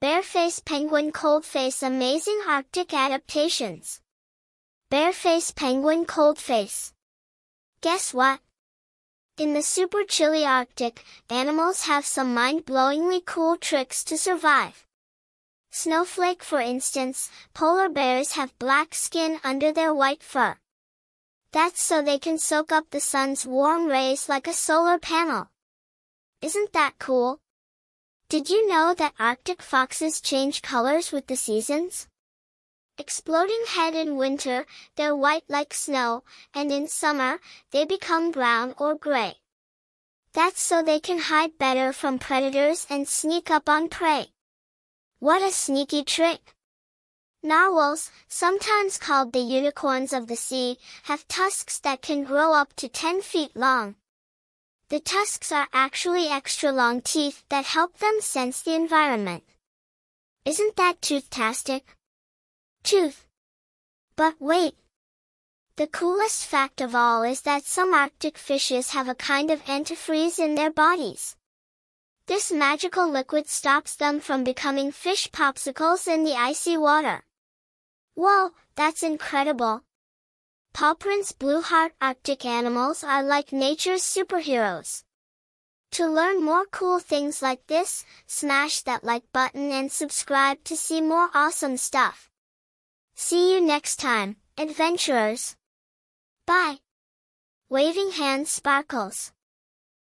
Bareface penguin coldface amazing Arctic adaptations. Bareface penguin coldface. Guess what? In the super chilly Arctic, animals have some mind-blowingly cool tricks to survive. Snowflake for instance, polar bears have black skin under their white fur. That's so they can soak up the sun's warm rays like a solar panel. Isn't that cool? Did you know that Arctic foxes change colors with the seasons? Exploding head in winter, they're white like snow, and in summer, they become brown or gray. That's so they can hide better from predators and sneak up on prey. What a sneaky trick! Narwhals, sometimes called the unicorns of the sea, have tusks that can grow up to 10 feet long. The tusks are actually extra long teeth that help them sense the environment. Isn't that toothtastic? Tooth. But wait! The coolest fact of all is that some Arctic fishes have a kind of antifreeze in their bodies. This magical liquid stops them from becoming fish popsicles in the icy water. Whoa, that's incredible! Paw Prints Blue Heart Arctic animals are like nature's superheroes. To learn more cool things like this, smash that like button and subscribe to see more awesome stuff. See you next time, adventurers. Bye. Waving hand sparkles.